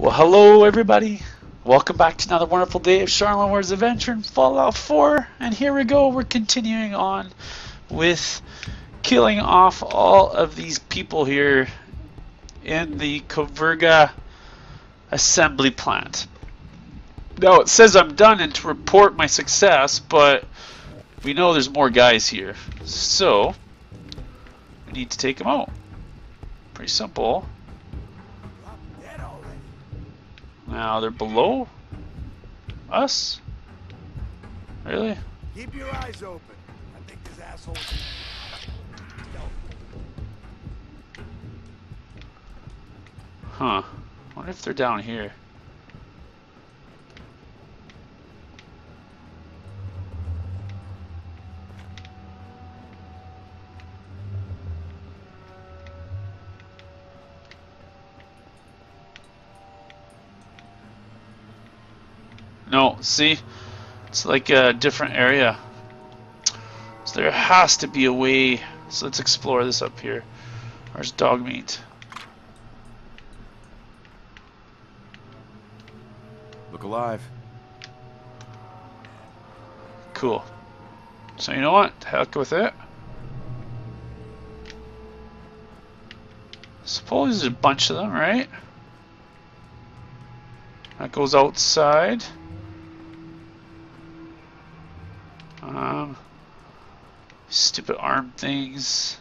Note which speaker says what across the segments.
Speaker 1: Well, hello everybody. Welcome back to another wonderful day of Sharlenwar's Adventure in Fallout 4. And here we go. We're continuing on with killing off all of these people here in the Corvega assembly plant. Now it says I'm done and to report my success, but we know there's more guys here. So, we need to take them out. Pretty simple. Now they're below us? Really?
Speaker 2: Keep your eyes open. I think this asshole.
Speaker 1: Huh. wonder if they're down here. No, see? It's like a different area. So there has to be a way. So let's explore this up here. There's dog meat.
Speaker 2: Look alive.
Speaker 1: Cool. So you know what? Heck with it. Suppose there's a bunch of them, right? That goes outside. Um, stupid arm things.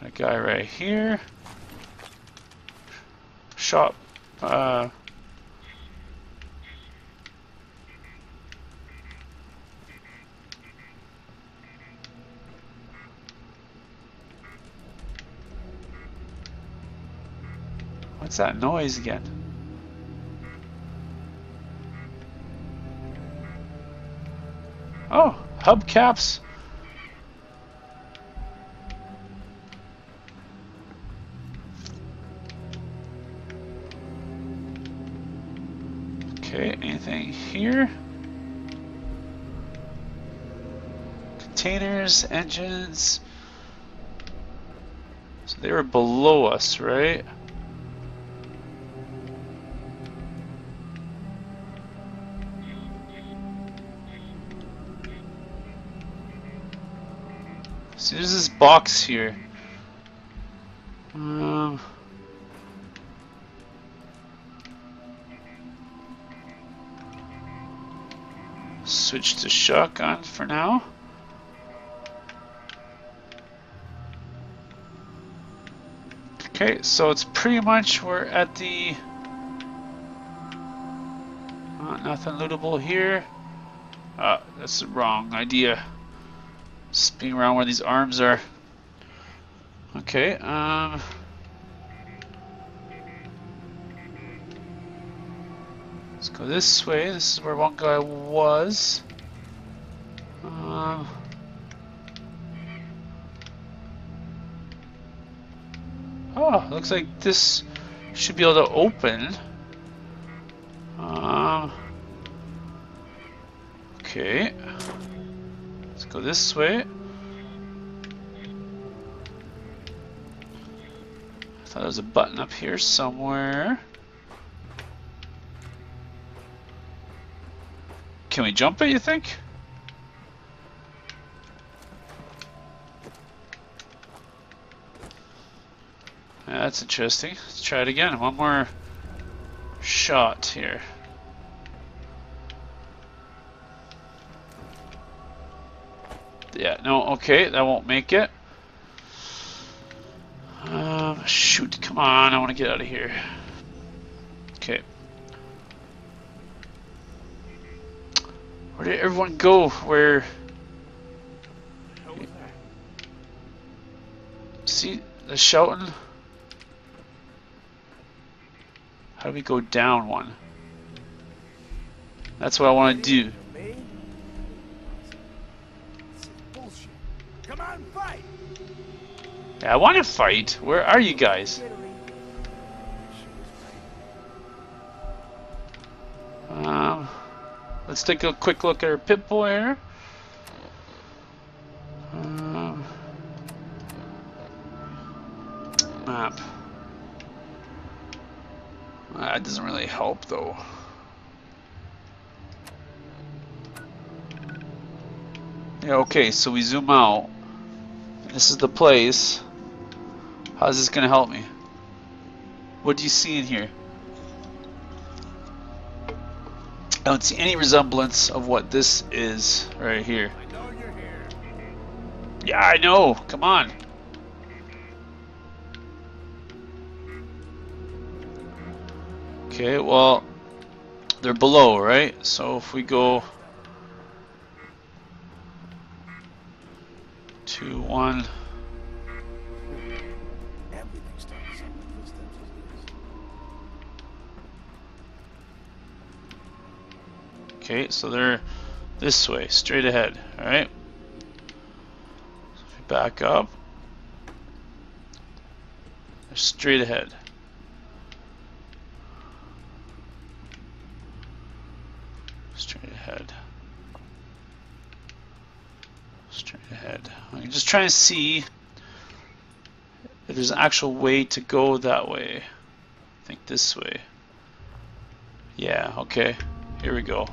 Speaker 1: Got a guy right here. Shop. Uh, What's that noise again? Oh, hubcaps. Okay, anything here? Containers, engines. So they were below us, right? There's this box here. Um, switch to shotgun for now. Okay, so it's pretty much we're at the uh, nothing lootable here. Uh, that's the wrong idea. Spinning around where these arms are. Okay, um... Let's go this way. This is where one guy was. Um... Oh, looks like this should be able to open. Um... Okay. Go this way. I thought there was a button up here somewhere. Can we jump it, you think? That's interesting. Let's try it again. One more shot here. Yeah, no, okay, that won't make it. Um, shoot, come on, I want to get out of here. Okay. Where did everyone go? Where... See, the shouting? How do we go down one? That's what I want to do. I want to fight. Where are you guys? Um, let's take a quick look at our Pip-Boy here. Um, map. That doesn't really help though. Yeah, okay, so we zoom out. This is the place. How's this gonna help me? What do you see in here? I don't see any resemblance of what this is right here. Yeah, I know. Come on. Okay, well, they're below, right? So if we go two, one, okay, so they're this way, straight ahead, alright? So back up, they're straight ahead. Straight ahead. Straight ahead. I'm just trying to see if there's an actual way to go that way. I think this way. Yeah, okay. Here we go.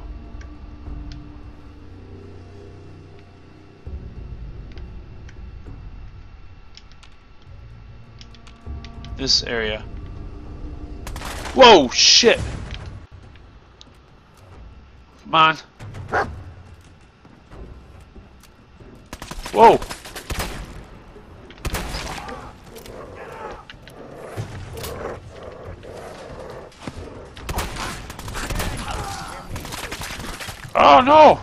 Speaker 1: This area. Whoa, shit! Come on. Whoa! Oh no!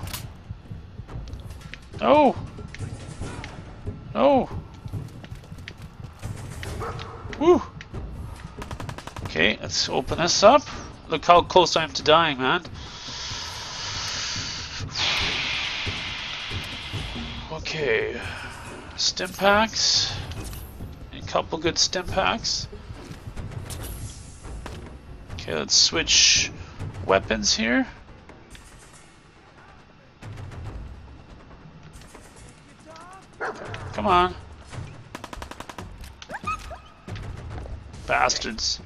Speaker 1: No! Open this up. Look how close I am to dying, man. Okay, stim packs. A couple good stim packs. Okay, let's switch weapons here. Come on. Bastards.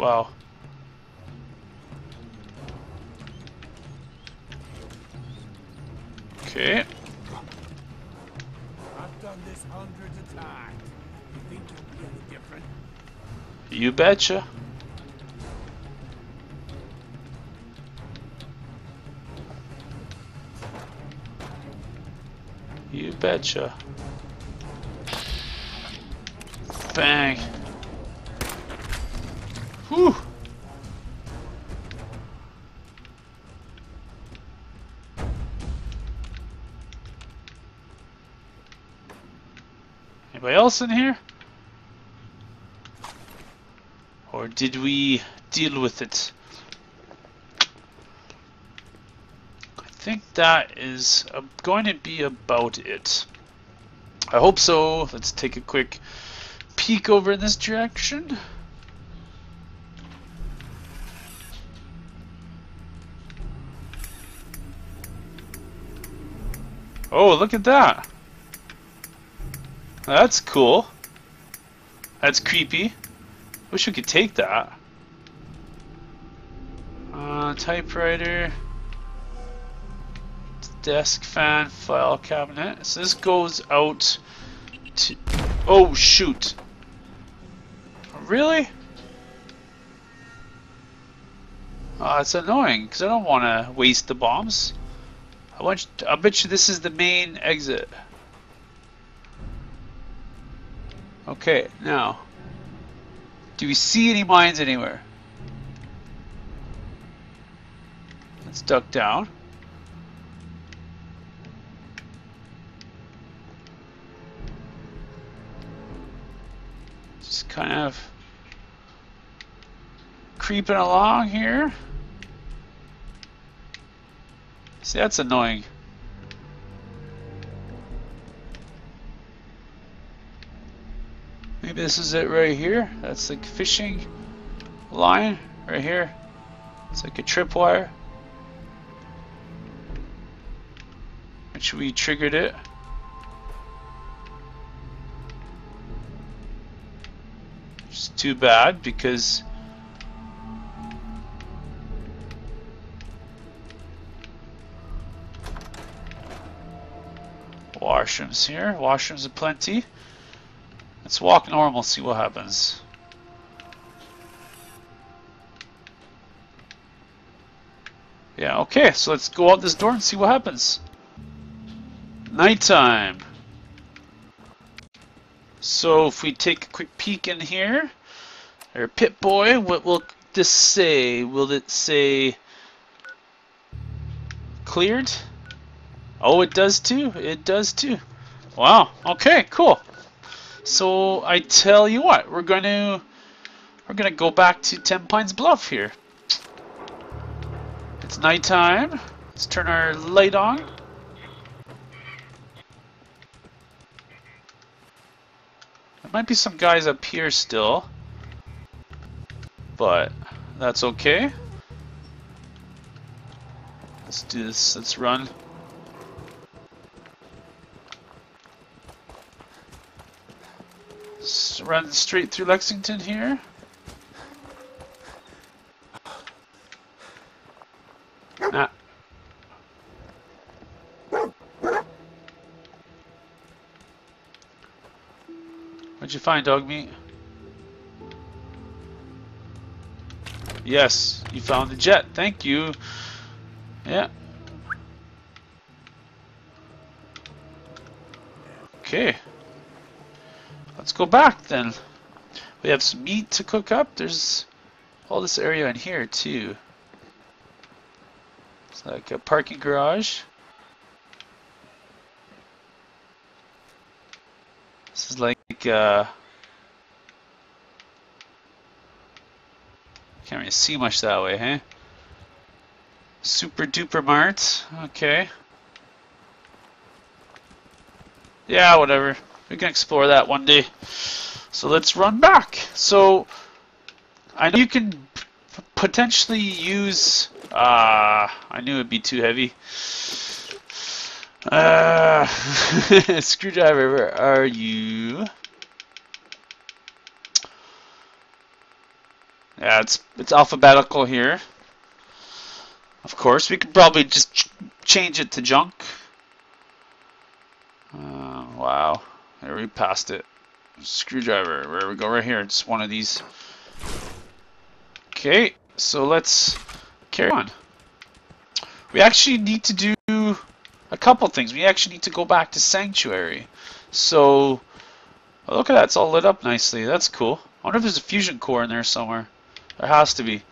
Speaker 1: Wow. Okay.
Speaker 2: I've done this hundreds of times. You think you'll be any different?
Speaker 1: You betcha. Betcha. Bang. Whew. Anybody else in here? Or did we deal with it? Think that is uh, going to be about it. I hope so. Let's take a quick peek over in this direction. Oh, look at that. That's cool. That's creepy. Wish we could take that. Uh, typewriter. Desk fan, file cabinet. So this goes out to. Oh shoot! Really? Oh, it's annoying because I don't want to waste the bombs. I want. You I bet you this is the main exit. Okay, now. Do we see any mines anywhere? Let's duck down. Kind of creeping along here. See, that's annoying. Maybe this is it right here. That's the fishing line right here. It's like a tripwire. which we triggered it. Too bad because washrooms here. Washrooms aplenty. Let's walk normal, see what happens. Yeah, okay, so let's go out this door and see what happens. Nighttime. So if we take a quick peek in here, or Pip-Boy, what will this say? Will it say cleared? Oh, it does too. It does too. Wow. Okay, cool. So I tell you what, we're going to we're going to go back to Ten Pines Bluff here. It's nighttime. Let's turn our light on. There might be some guys up here still. But that's okay. Let's do this. Let's run. Let's run straight through Lexington here. Ah. What'd you find, dog meat? Yes, you found the jet. Thank you. Yeah. Okay. Let's go back then. We have some meat to cook up. There's all this area in here too. It's like a parking garage. This is like uh can't really see much that way, huh? Super duper mart. Okay. Yeah, whatever. We can explore that one day. So let's run back. So I know you can potentially use. Uh, I knew it'd be too heavy. Uh, screwdriver, where are you? Yeah, it's it's alphabetical here. Of course, we could probably just ch change it to junk. Uh, wow. There we passed it. Screwdriver. Where we go? Right here. It's one of these. Okay, so let's carry on. We actually need to do a couple things. We actually need to go back to Sanctuary. So, oh, look at that. It's all lit up nicely. That's cool. I wonder if there's a fusion core in there somewhere. There has to be.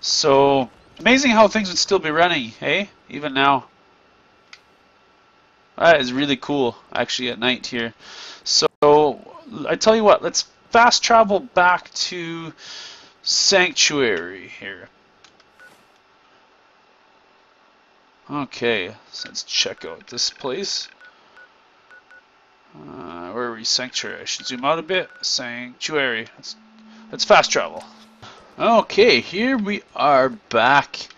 Speaker 1: So, amazing how things would still be running, hey? Even now. That is really cool, actually, at night here. So, I tell you what, let's fast travel back to Sanctuary here. Okay, so let's check out this place. Uh, where are we? Sanctuary. I should zoom out a bit. Sanctuary. Let's, let's fast travel. Okay, here we are back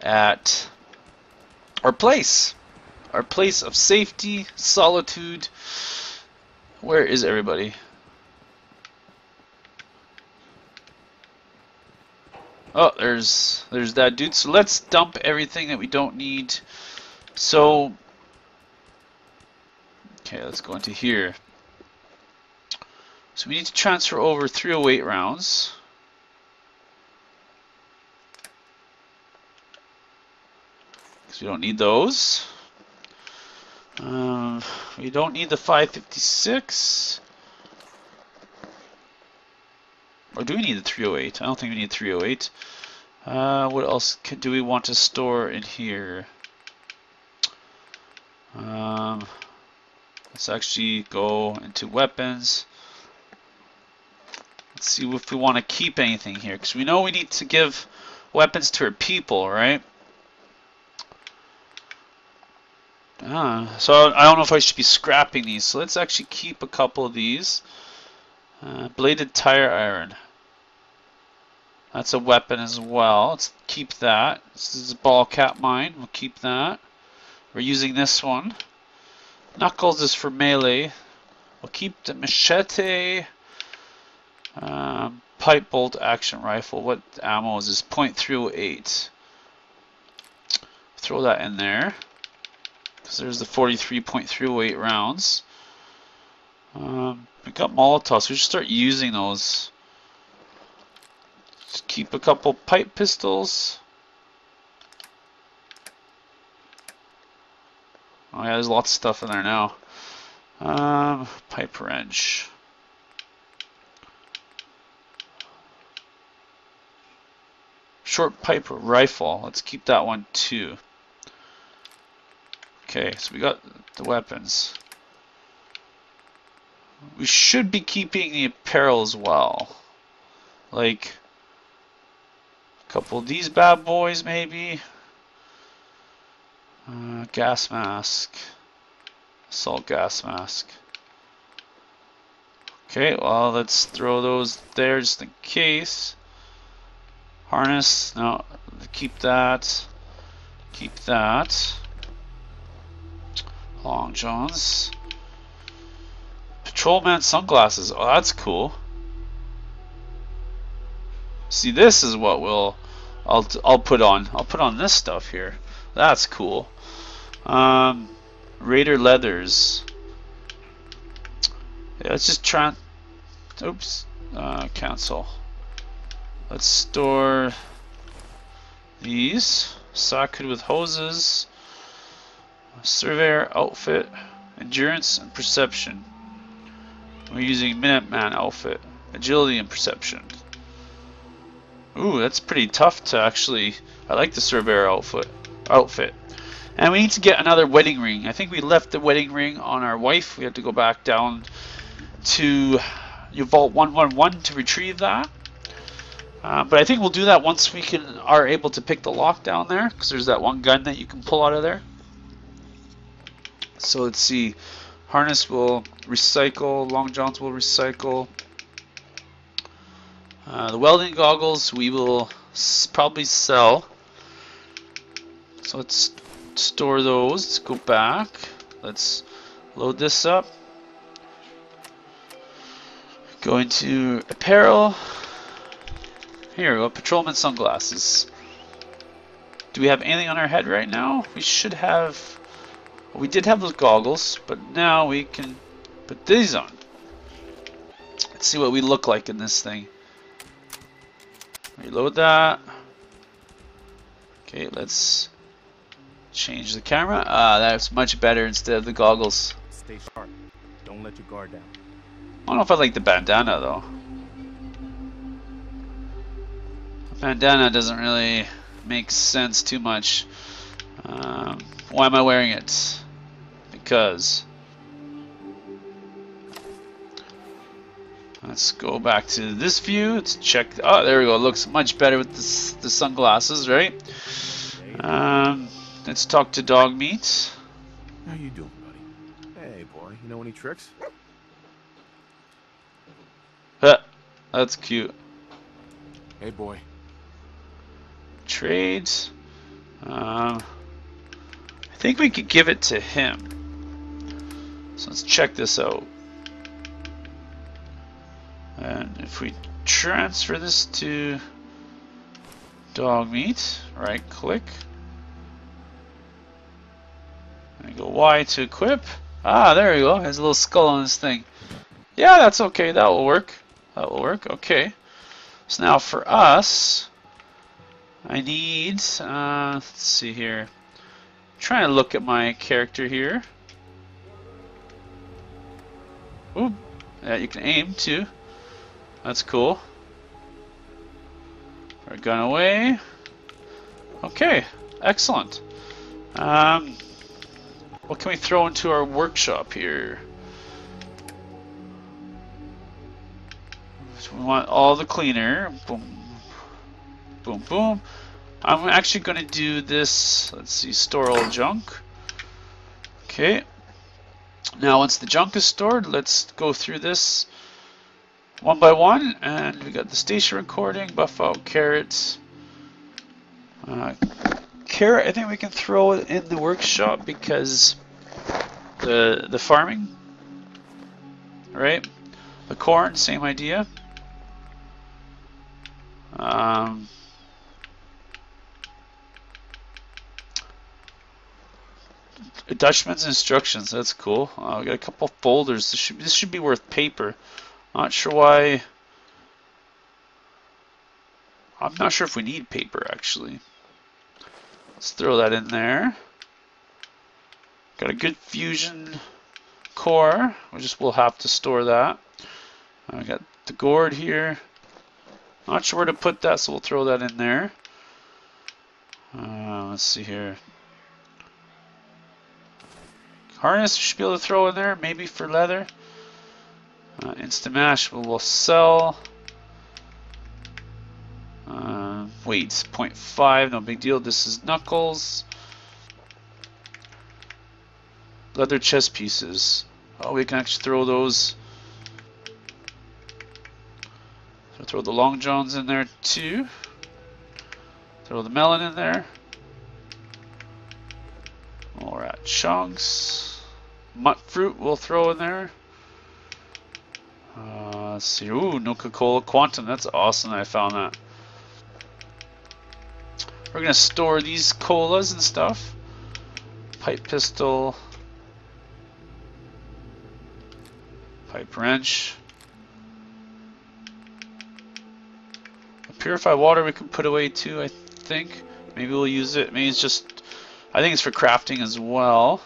Speaker 1: at our place our place of safety, solitude. Where is everybody? Oh, there's there's that dude. So let's dump everything that we don't need. So, okay, let's go into here. So we need to transfer over 308 rounds. We don't need those. Um, we don't need the 556. Or do we need the 308? I don't think we need 308. Uh, what else can, do we want to store in here? Um, let's actually go into weapons. Let's see if we want to keep anything here. Because we know we need to give weapons to our people, right? Ah, so I don't know if I should be scrapping these. So let's actually keep a couple of these. Uh, bladed tire iron. That's a weapon as well. Let's keep that. This is a bottlecap mine. We'll keep that. We're using this one. Knuckles is for melee. We'll keep the machete. Um, pipe bolt action rifle. What ammo is this? .308. Throw that in there. Because there's the 43.308 rounds. Um, we got Molotovs. We should start using those. Just keep a couple pipe pistols. Oh yeah, there's lots of stuff in there now. Um, pipe wrench. Short pipe rifle. Let's keep that one too. Okay, so we got the weapons. We should be keeping the apparel as well. Like a couple of these bad boys maybe. Uh, gas mask. Assault gas mask. Okay, well let's throw those there just in case. Harness, no, keep that. Keep that. Long Johns. Patrolman sunglasses. Oh, that's cool. See, this is what we'll I'll I'll put on. I'll put on this stuff here. That's cool. Um, Raider leathers. Yeah, let's just try. Oops. Uh, cancel. Let's store these. Socket with hoses. Surveyor outfit. Endurance and perception. We're using Minuteman outfit. Agility and perception. Ooh, that's pretty tough to actually. I like the Surveyor outfit. Outfit. And we need to get another wedding ring. I think we left the wedding ring on our wife. We have to go back down to Vault 111 to retrieve that. Uh, but I think we'll do that once we can are able to pick the lock down there, because there's that one gun that you can pull out of there. So let's see. Harness will recycle. Long johns will recycle. Uh, the welding goggles we will probably sell. So let's store those. Let's go back. Let's load this up. Go into apparel. Here we go, patrolman sunglasses. Do we have anything on our head right now? We should have... We did have those goggles, but now we can put these on. Let's see what we look like in this thing. Reload that. Okay, let's change the camera. Ah, that's much better instead of the goggles.
Speaker 2: Stay sharp. Don't let your guard down.
Speaker 1: I don't know if I like the bandana though. bandana doesn't really make sense too much. Um, why am I wearing it? Because. Let's go back to this view. Let's check. Oh, there we go. It looks much better with the, the sunglasses, right? Um, let's talk to dog meat.
Speaker 2: How you doing, buddy? Hey, boy. You know any tricks?
Speaker 1: Huh, that's cute.
Speaker 2: Hey, boy
Speaker 1: trades. Um, think we could give it to him. So let's check this out. And if we transfer this to dog meat, right click. And go Y to equip. Ah, there we go. Has a little skull on this thing. Yeah, that's okay. That will work. That will work. Okay. So now for us, I need, uh, let's see here. Trying to look at my character here. Ooh, yeah, you can aim too. That's cool. Our gun away. Okay, excellent. Um, what can we throw into our workshop here? So we want all the cleaner. Boom, boom, boom. I'm actually going to do this, let's see, store all junk. Okay. Now once the junk is stored, let's go through this one by one. And we got the station recording, Buffout carrots, uh, carrot, I think we can throw it in the workshop because the the farming, right? The corn, same idea. Um, Dutchman's instructions. That's cool. Uh, we got a couple folders. This should this should be worth paper. Not sure why. I'm not sure if we need paper actually. Let's throw that in there. Got a good fusion core. We just will have to store that. Uh, we got the gourd here. Not sure where to put that, so we'll throw that in there. Uh, let's see here. Harness should be able to throw in there, maybe for leather. Uh, Instamash we will sell. Uh, weight 0.5, no big deal. This is Knuckles. Leather chest pieces. Oh, we can actually throw those. Throw the long johns in there too. Throw the melon in there. At chunks. Mut fruit we'll throw in there. Uh, let's see. Ooh, Nuka-Cola Quantum. That's awesome. I found that. We're gonna store these colas and stuff. Pipe pistol. Pipe wrench. Purified water we can put away too, I think. Maybe we'll use it. Maybe it's just, I think it's for crafting as well.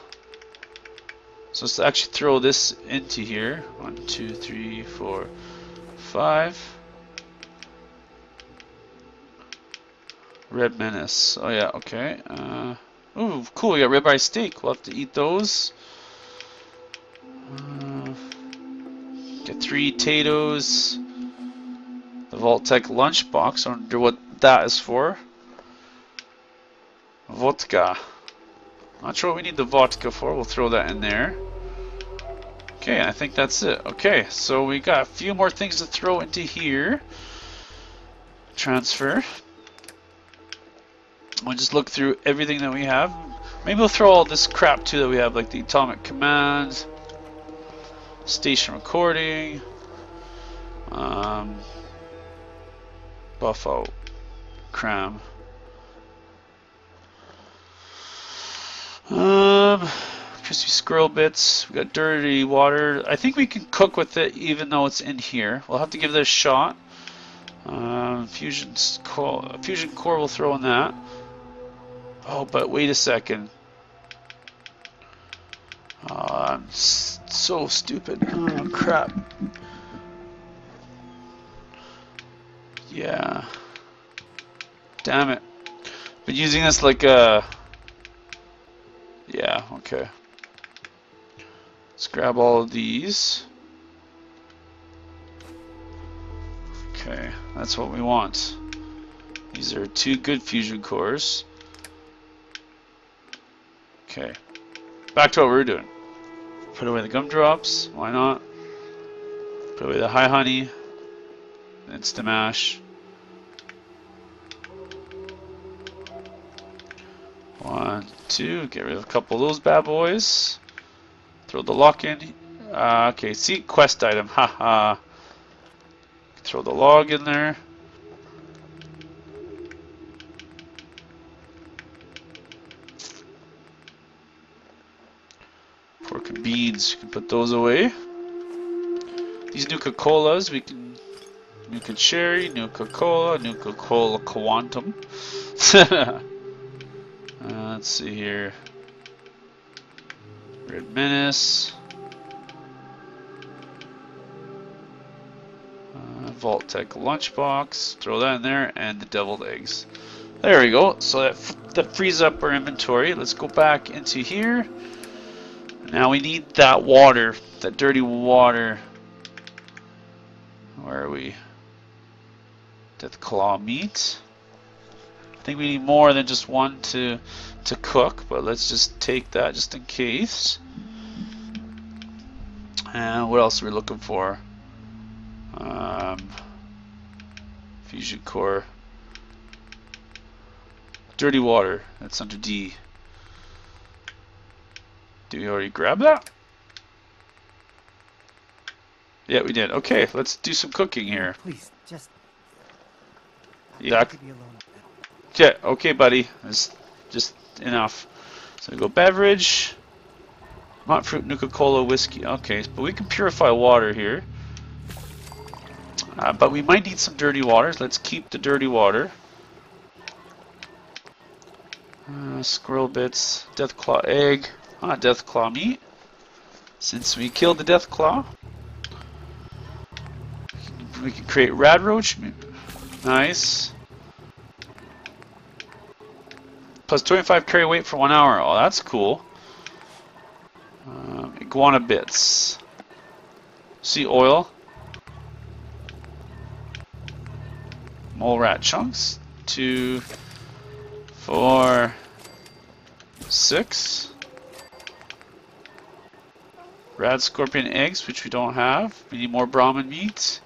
Speaker 1: So let's actually throw this into here. One, two, three, four, five. Red Menace. Oh yeah, okay. Uh, ooh, cool. We got ribeye steak. We'll have to eat those. Uh, get three potatoes. The Vault-Tec lunchbox. I wonder what that is for. Vodka. Not sure what we need the vodka for. We'll throw that in there. Okay, I think that's it. Okay, so we got a few more things to throw into here. Transfer. We'll just look through everything that we have. Maybe we'll throw all this crap too that we have, like the atomic command, station recording, um, out, cram. Um, crispy squirrel bits. We got dirty water. I think we can cook with it even though it's in here. We'll have to give it a shot. Um, fusion core, fusion core. We'll throw in that. Oh, but wait a second. Oh, I'm so stupid. Oh crap. Yeah. Damn it. Been using this like a yeah, okay. Let's grab all of these. Okay, that's what we want. These are two good fusion cores. Okay, back to what we are doing. Put away the gumdrops, why not? Put away the high honey, Instamash. One, two, get rid of a couple of those bad boys. Throw the lock in. Uh, okay, see, quest item, haha. Throw the log in there. Pork beads, you can put those away. These Nuka-Colas, we can Nuka Cherry, Nuka-Cola, Nuka-Cola Quantum. Let's see here. Red Menace. Uh, Vault-Tec Lunchbox. Throw that in there. And the deviled eggs. There we go. So that, that frees up our inventory. Let's go back into here. Now we need that water. That dirty water. Where are we? Deathclaw meat. I think we need more than just one to to cook, but let's just take that just in case. And what else are we looking for? Um, fusion core. Dirty water. That's under D. Did we already grab that? Yeah, we did. Okay, let's do some cooking here.
Speaker 3: Please, just
Speaker 1: Yeah.
Speaker 3: Alone.
Speaker 1: Okay, buddy. That's just enough. So we go beverage, not fruit, Nuka Cola, whiskey. Okay, but we can purify water here. Uh, but we might need some dirty water. Let's keep the dirty water. Uh, squirrel bits, Deathclaw egg, ah, Deathclaw meat. Since we killed the Deathclaw, we can create rad roach. Nice. Plus 25 carry weight for one hour. Oh, that's cool. Um, iguana bits. Sea oil. Mole rat chunks. Two, four, six. Rad scorpion eggs, which we don't have. We need more Brahmin meat.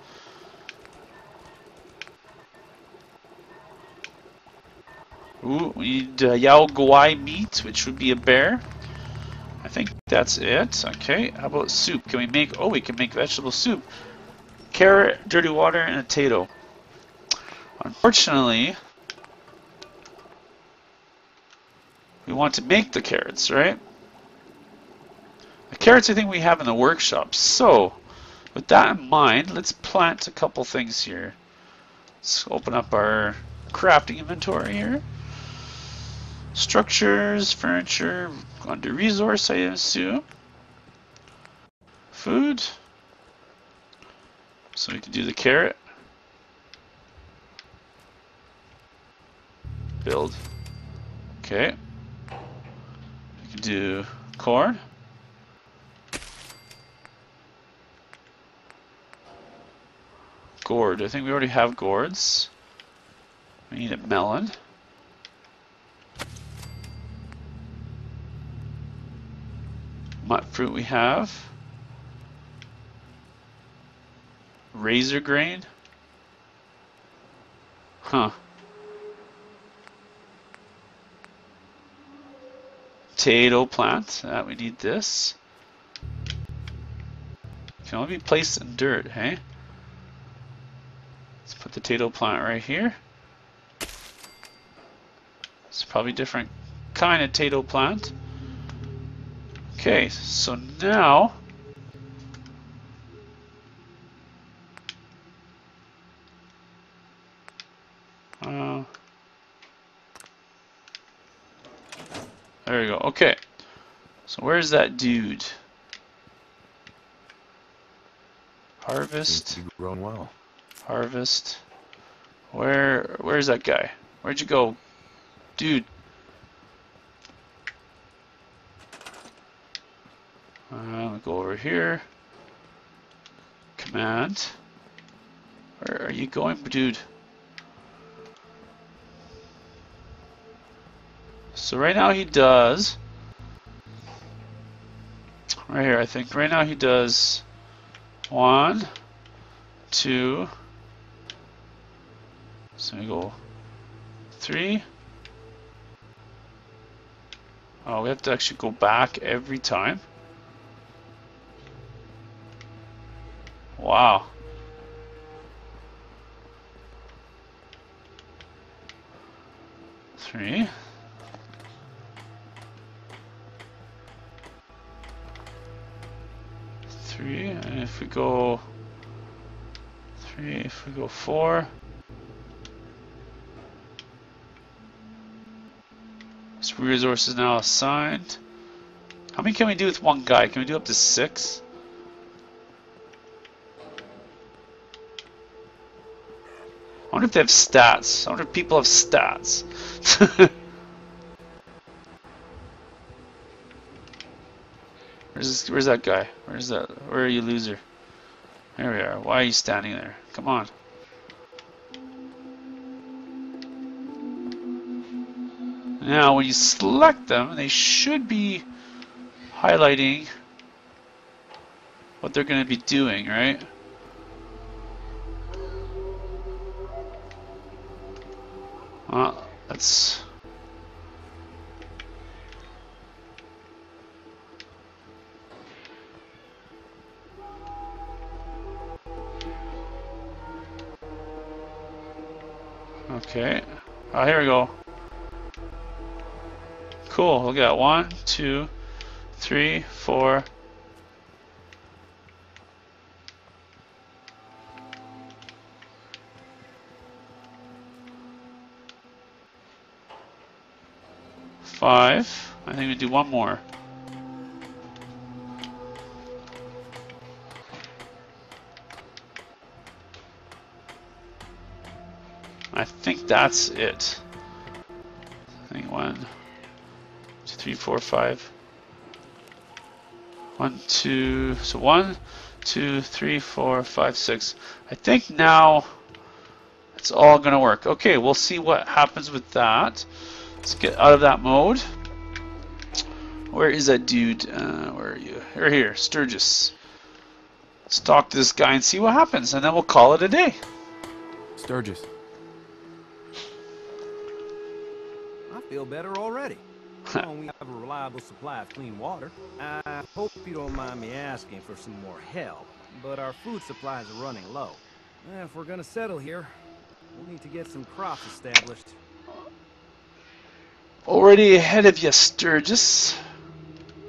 Speaker 1: Ooh, we need uh, Yao Guai meat, which would be a bear. I think that's it. Okay, how about soup? Can we make, oh, we can make vegetable soup. Carrot, dirty water, and a potato. Unfortunately, we want to make the carrots, right? The carrots I think we have in the workshop. So, with that in mind, let's plant a couple things here. Let's open up our crafting inventory here. Structures, furniture, under resource, I assume. Food. So we can do the carrot. Build. Okay. We can do corn. Gourd. I think we already have gourds. We need a melon. What fruit we have? Razor grain? Huh. Potato plant. Uh, we need this. Can only be placed in dirt, hey? Let's put the potato plant right here. It's probably different kind of potato plant. Okay, so now uh, there we go. Okay, so where's that dude? Harvest,
Speaker 4: be growing well.
Speaker 1: harvest. Where, where's that guy? Where'd you go, dude? Uh, go over here. Command. Where are you going, dude? So right now he does. Right here, I think. Right now he does one, two. So we go three. Oh, we have to actually go back every time. Wow. Three. Three, and if we go three, if we go four. This resource is now assigned. How many can we do with one guy? Can we do up to six? Wonder if they have stats. I wonder if people have stats. where's this, where's that guy? Where's that? Where are you, loser? There we are. Why are you standing there? Come on. Now, when you select them, they should be highlighting what they're going to be doing, right? That. One, two, three, four. Five. I think we do one more. I think that's it. I think one, two, three, four, five. One, two, so one, two, three, four, five, six. I think now it's all gonna work. Okay, we'll see what happens with that. Let's get out of that mode. Where is that dude? Uh, where are you? Here, here, Sturgis. Let's talk to this guy and see what happens, and then we'll call it a day.
Speaker 3: Sturgis.
Speaker 4: I feel better already. Well, we have a reliable supply of clean water. I hope you don't mind me asking for some more help, but our food supplies are running low. If we're gonna settle here, we'll need to get some crops established.
Speaker 1: Already ahead of you, Sturgis.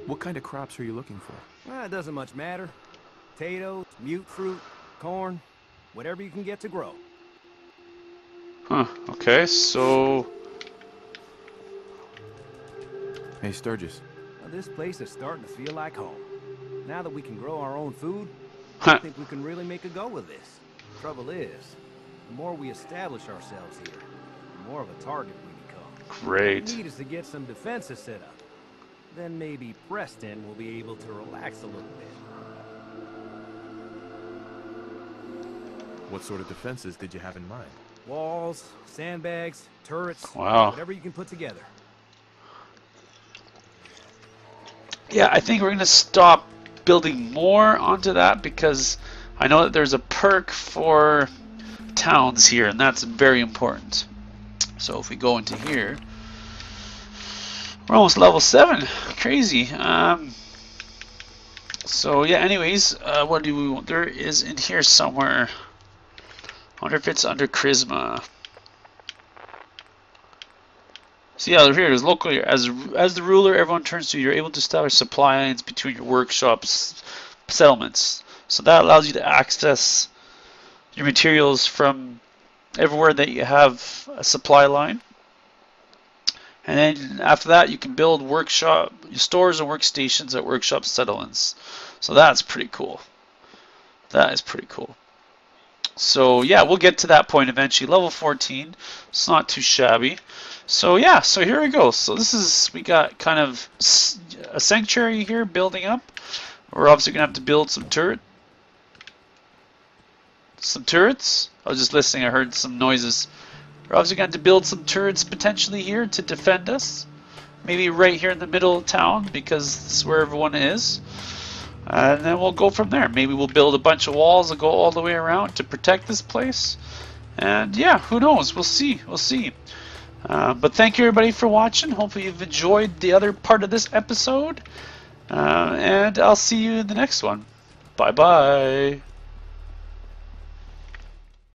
Speaker 3: What kind of crops are you looking for?
Speaker 4: Well, it doesn't much matter. Potatoes, mutfruit, corn, whatever you can get to grow.
Speaker 1: Huh, okay, so...
Speaker 3: Hey, Sturgis.
Speaker 4: Well, this place is starting to feel like home. Now that we can grow our own food, I think we can really make a go of this. Trouble is, the more we establish ourselves here, the more of a target we become. Great. What
Speaker 1: great.
Speaker 4: we need is to get some defenses set up. Then maybe Preston will be able to relax a little bit.
Speaker 3: What sort of defenses did you have in mind?
Speaker 4: Walls, sandbags, turrets,
Speaker 1: Wow.
Speaker 4: whatever you can put together.
Speaker 1: Yeah, I think we're gonna stop building more onto that because I know that there's a perk for towns here, and that's very important. So if we go into here, we're almost level seven. Crazy. Um, so yeah. Anyways, uh, what do we want? There is in here somewhere. I wonder if it's under charisma. So yeah, here is. Locally, as as the ruler, everyone turns to you. You're able to establish supply lines between your workshops, settlements. So that allows you to access your materials from everywhere that you have a supply line. And then after that, you can build workshop stores and workstations at workshop settlements. So that's pretty cool. That is pretty cool. So yeah, we'll get to that point eventually. Level 14. It's not too shabby. So yeah, so here we go. So this is we got kind of a sanctuary here building up. We're obviously gonna have to build some turret, some turrets. I was just listening. I heard some noises. We're obviously going to have to build some turrets potentially here to defend us. Maybe right here in the middle of town because this is where everyone is. And then we'll go from there. Maybe we'll build a bunch of walls that go all the way around to protect this place. And yeah, who knows? We'll see. We'll see. Uh, but thank you everybody for watching. Hopefully you've enjoyed the other part of this episode. Uh, and I'll see you in the next one. Bye bye.